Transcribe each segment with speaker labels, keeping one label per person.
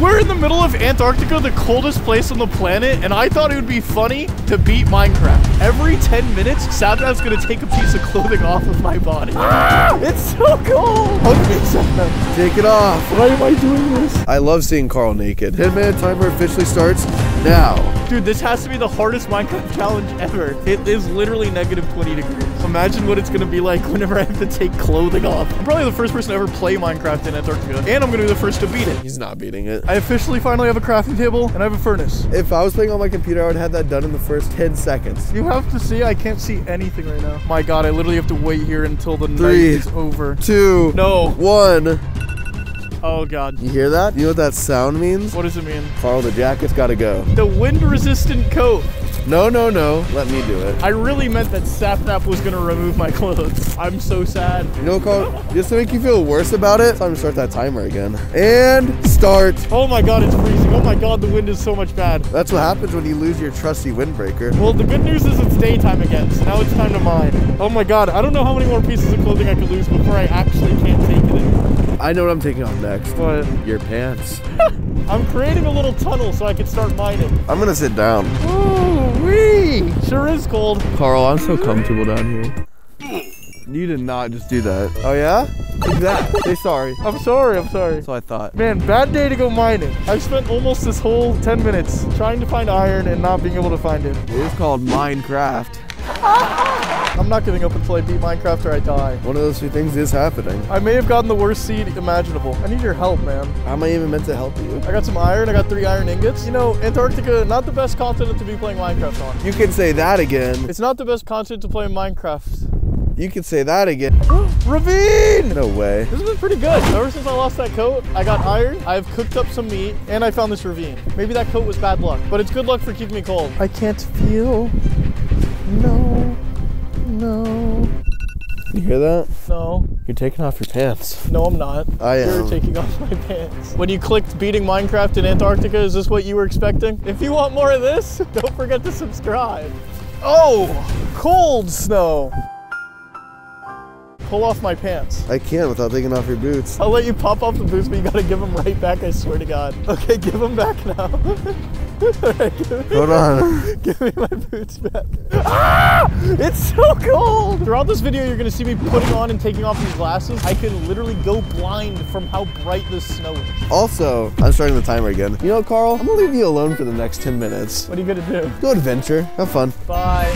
Speaker 1: We're in the middle of Antarctica, the coldest place on the planet, and I thought it would be funny to beat Minecraft. Every 10 minutes, Sapnap's gonna take a piece of clothing off of my body. It's so cold! Me,
Speaker 2: Take it off.
Speaker 1: Why am I doing this?
Speaker 2: I love seeing Karl naked. 10 minute timer officially starts now.
Speaker 1: Dude, this has to be the hardest Minecraft challenge ever. It is literally negative 20 degrees. Imagine what it's gonna be like whenever I have to take clothing off. I'm probably the first person to ever play Minecraft in Antarctica, and I'm gonna be the first to beat it.
Speaker 2: He's not beating it.
Speaker 1: I officially finally have a crafting table, and I have a furnace.
Speaker 2: If I was playing on my computer, I would have that done in the first 10 seconds.
Speaker 1: You have to see, I can't see anything right now. My god, I literally have to wait here until the night
Speaker 2: Three.
Speaker 1: is over.
Speaker 2: Two,
Speaker 1: No.
Speaker 2: one.
Speaker 1: Oh god.
Speaker 2: You hear that? You know what that sound means?
Speaker 1: What does it mean?
Speaker 2: Karl, the jacket's gotta go.
Speaker 1: The wind resistant coat.
Speaker 2: No, no, no. Let me do it.
Speaker 1: I really meant that Sapnap was gonna remove my clothes. I'm so sad.
Speaker 2: You know, Karl, just to make you feel worse about it, time to start that timer again. And start.
Speaker 1: Oh my god, it's freezing. Oh my god, the wind is so much bad.
Speaker 2: That's what happens when you lose your trusty windbreaker.
Speaker 1: Well, the good news is it's daytime again, so now it's time to mine. Oh my god, I don't know how many more pieces of clothing I could lose before I actually can't take it anymore.
Speaker 2: I know what I'm taking off next.
Speaker 1: But
Speaker 2: Your pants.
Speaker 1: I'm creating a little tunnel so I can start mining.
Speaker 2: I'm gonna sit down.
Speaker 1: Ooh, wee! Sure is cold.
Speaker 2: Karl, I'm so comfortable down here. You did not just do that. Oh yeah? Look at that. Say sorry.
Speaker 1: I'm sorry, I'm sorry.
Speaker 2: So I thought.
Speaker 1: Man, bad day to go mining. I've spent almost this whole 10 minutes trying to find iron and not being able to find it.
Speaker 2: It is called Minecraft.
Speaker 1: I'm not giving up until I beat Minecraft or I die.
Speaker 2: One of those two things is happening.
Speaker 1: I may have gotten the worst seed imaginable. I need your help, man.
Speaker 2: How am I even meant to help you?
Speaker 1: I got some iron, I got three iron ingots. You know, Antarctica, not the best continent to be playing Minecraft on.
Speaker 2: You can say that again.
Speaker 1: It's not the best continent to play Minecraft.
Speaker 2: You can say that again.
Speaker 1: Ravine!
Speaker 2: No way.
Speaker 1: This has been pretty good. Ever since I lost that coat, I got iron, I've cooked up some meat, and I found this ravine. Maybe that coat was bad luck, but it's good luck for keeping me cold. I can't feel. No. No.
Speaker 2: You hear that?
Speaker 1: No.
Speaker 2: You're taking off your pants.
Speaker 1: No, I'm not.
Speaker 2: I am.
Speaker 1: You're taking off my pants. When you clicked beating Minecraft in Antarctica, is this what you were expecting? If you want more of this, don't forget to subscribe. Oh, cold snow. Pull off my pants.
Speaker 2: I can't without taking off your boots.
Speaker 1: I'll let you pop off the boots, but you gotta give them right back, I swear to God. Okay, give them back now. Alright, give,
Speaker 2: Hold on.
Speaker 1: give me my boots back. Ah! It's so cold! Throughout this video, you're gonna see me putting on and taking off these glasses. I can literally go blind from how bright this snow is.
Speaker 2: Also, I'm starting the timer again. You know, Carl, I'm gonna leave you alone for the next 10 minutes.
Speaker 1: What are you gonna do?
Speaker 2: Go adventure. Have fun.
Speaker 1: Bye.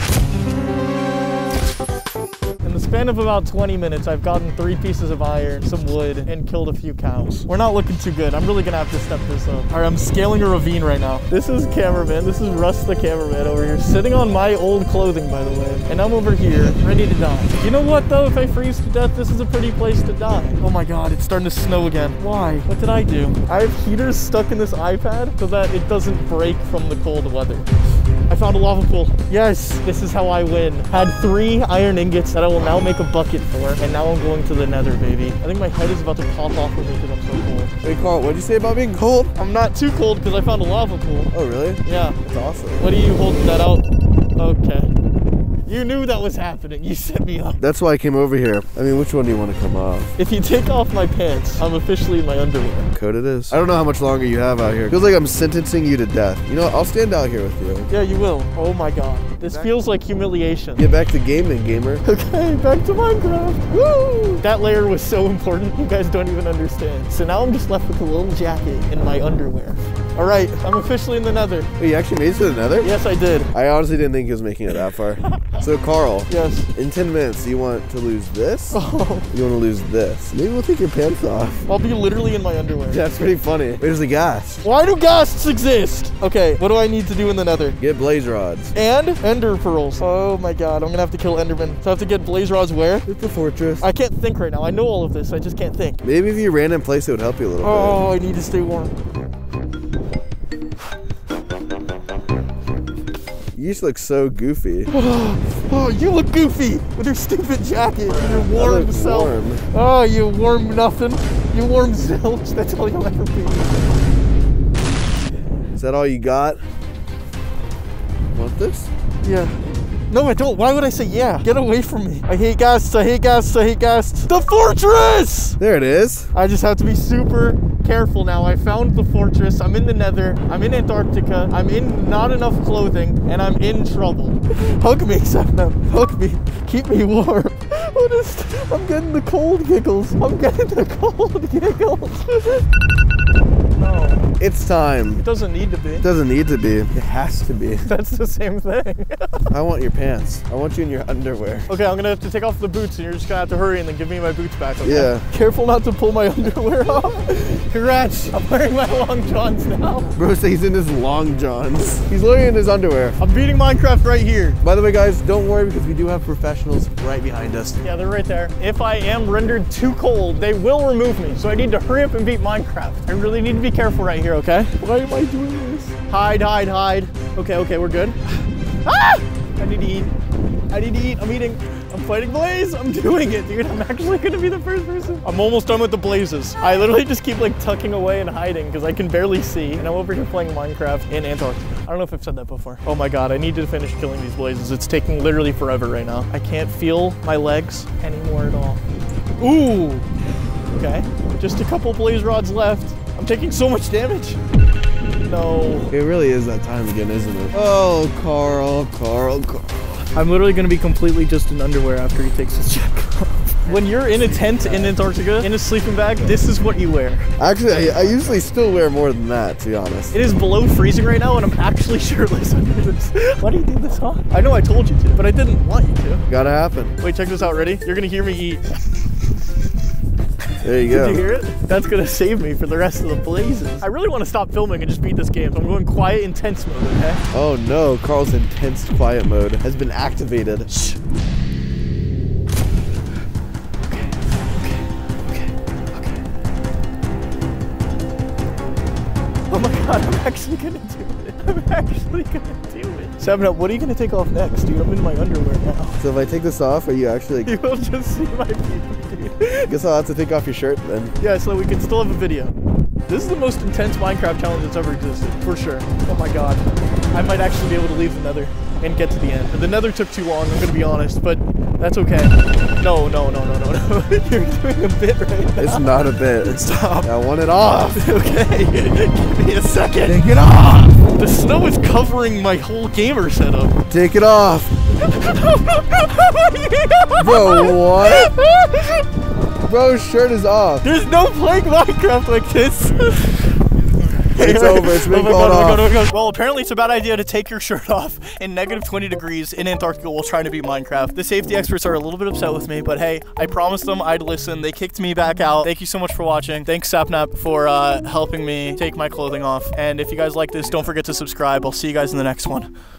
Speaker 1: Span of about 20 minutes, I've gotten three pieces of iron, some wood, and killed a few cows. We're not looking too good. I'm really gonna have to step this up. All right, I'm scaling a ravine right now. This is cameraman. This is Russ the cameraman over here, sitting on my old clothing, by the way. And I'm over here, ready to die. You know what, though? If I freeze to death, this is a pretty place to die. Oh my God, it's starting to snow again. Why? What did I do? I have heaters stuck in this iPad so that it doesn't break from the cold weather. I found a lava pool. Yes, this is how I win. Had three iron ingots that I will now make a bucket for, and now I'm going to the nether, baby. I think my head is about to pop off of me because I'm so cold.
Speaker 2: Hey, Karl, what'd you say about being cold?
Speaker 1: I'm not too cold because I found a lava pool.
Speaker 2: Oh, really?
Speaker 1: Yeah.
Speaker 2: That's awesome.
Speaker 1: What are you holding that out? Okay. You knew that was happening. You set me up.
Speaker 2: That's why I came over here. I mean, which one do you want to come off?
Speaker 1: If you take off my pants, I'm officially in my underwear.
Speaker 2: Code it is. I don't know how much longer you have out here. Feels like I'm sentencing you to death. You know, what? I'll stand out here with you.
Speaker 1: Yeah, you will. Oh my god. This feels like humiliation.
Speaker 2: Get back to gaming, gamer.
Speaker 1: Okay, back to Minecraft. Woo! That layer was so important, you guys don't even understand. So now I'm just left with a little jacket and my underwear. All right, I'm officially in the nether.
Speaker 2: Wait, you actually made it to the nether?
Speaker 1: Yes, I did.
Speaker 2: I honestly didn't think he was making it that far. so, Karl,
Speaker 1: Yes.
Speaker 2: in 10 minutes, you want to lose this?
Speaker 1: Oh,
Speaker 2: You want to lose this? Maybe we'll take your pants off.
Speaker 1: I'll be literally in my underwear.
Speaker 2: That's pretty funny. Where's the ghast?
Speaker 1: Why do ghasts exist? Okay, what do I need to do in the nether?
Speaker 2: Get blaze rods.
Speaker 1: And ender pearls. Oh my god, I'm gonna have to kill enderman. So I have to get blaze rods where?
Speaker 2: Get the fortress.
Speaker 1: I can't think right now. I know all of this. I just can't think.
Speaker 2: Maybe if you ran in place, it would help you a little
Speaker 1: Oh, I need to stay warm.
Speaker 2: You just look so goofy.
Speaker 1: Oh, you look goofy with your stupid jacket and your warm self.
Speaker 2: warm.
Speaker 1: Oh, you warm nothing. You warm zilch. That's all you'll ever be.
Speaker 2: Is that all you got? Want this?
Speaker 1: Yeah. No, I don't. Why would I say yeah? Get away from me. I hate ghasts. I hate ghasts. I hate ghasts. The fortress!
Speaker 2: There it is.
Speaker 1: I just have to be super careful now. I found the fortress. I'm in the nether. I'm in Antarctica. I'm in not enough clothing, and I'm in trouble. Hug me, Sapnap. Hug me. Keep me warm. I'm getting the cold giggles. I'm getting the cold giggles. no,
Speaker 2: It's time.
Speaker 1: it doesn't need to be.
Speaker 2: It doesn't need to be. It has to be.
Speaker 1: That's the same thing.
Speaker 2: I want your pants. I want you in your underwear.
Speaker 1: okay, I'm gonna have to take off the boots, and you're just gonna have to hurry and then give me my boots back. Okay?
Speaker 2: Yeah.
Speaker 1: Careful not to pull my underwear off. Congrats. I'm wearing my long johns now.
Speaker 2: Bro says he's in his long johns. He's literally in his underwear.
Speaker 1: I'm beating Minecraft right here.
Speaker 2: By the way, guys, don't worry because we do have professionals right behind us.
Speaker 1: Yeah, they're right there. If I am rendered too cold, they will remove me. So I need to hurry up and beat Minecraft. I really need to be careful right here, okay? Why am I doing this? Hide, hide, hide. Okay, okay, we're good. Ah! I need to eat. I need to eat. I'm eating. I'm fighting Blaze. I'm doing it, dude. I'm actually gonna be the first person. I'm almost done with the blazes. I literally just keep like tucking away and hiding because I can barely see. And I'm over here playing Minecraft in Antarctica. I don't know if I've said that before. Oh my god, I need to finish killing these blazes. It's taking literally forever right now. I can't feel my legs anymore at all. Ooh. Okay. Just a couple blaze rods left. I'm taking so much damage. No.
Speaker 2: It really is that time again, isn't it? Oh, Karl, Karl, Karl.
Speaker 1: I'm literally gonna be completely just in underwear after he takes his jacket off. When you're in a tent in Antarctica, in a sleeping bag, this is what you wear.
Speaker 2: Actually, I, I usually still wear more than that, to be honest.
Speaker 1: It is below freezing right now, and I'm actually shirtless under this. Why do you do this, huh? I know I told you to, but I didn't want you to.
Speaker 2: Gotta happen.
Speaker 1: Wait, check this out. Ready? You're gonna hear me eat.
Speaker 2: There you
Speaker 1: Did
Speaker 2: go.
Speaker 1: you hear it? That's gonna save me for the rest of the blazes. I really want to stop filming and just beat this game, so I'm going quiet, intense mode, okay?
Speaker 2: Oh no, Karl's intense quiet mode has been activated. Shh.
Speaker 1: Oh my god, I'm actually gonna do it. I'm actually gonna do it. Seven up, what are you gonna take off next, dude? I'm in my underwear now.
Speaker 2: So if I take this off, are you actually?
Speaker 1: You will just see my people, dude.
Speaker 2: Guess I'll have to take off your shirt then.
Speaker 1: Yeah, so we can still have a video. This is the most intense Minecraft challenge that's ever existed, for sure. Oh my god. I might actually be able to leave the nether and get to the end. The nether took too long, I'm gonna be honest, but that's okay. No, no, no, no, no, no. You're doing a bit right now.
Speaker 2: It's not a bit.
Speaker 1: Stop.
Speaker 2: I want it off.
Speaker 1: Okay, give me a second.
Speaker 2: Take it off.
Speaker 1: The snow is covering my whole gamer setup.
Speaker 2: Take it off. Bro, what? Bro's shirt is off.
Speaker 1: There's no playing Minecraft like this.
Speaker 2: It's over. It's been
Speaker 1: Oh
Speaker 2: called
Speaker 1: God, oh. God, oh. Well, apparently it's a bad idea to take your shirt off in negative 20 degrees in Antarctica while trying to beat Minecraft. The safety experts are a little bit upset with me, but hey, I promised them I'd listen. They kicked me back out. Thank you so much for watching. Thanks, Sapnap, for uh, helping me take my clothing off. And if you guys like this, don't forget to subscribe. I'll see you guys in the next one.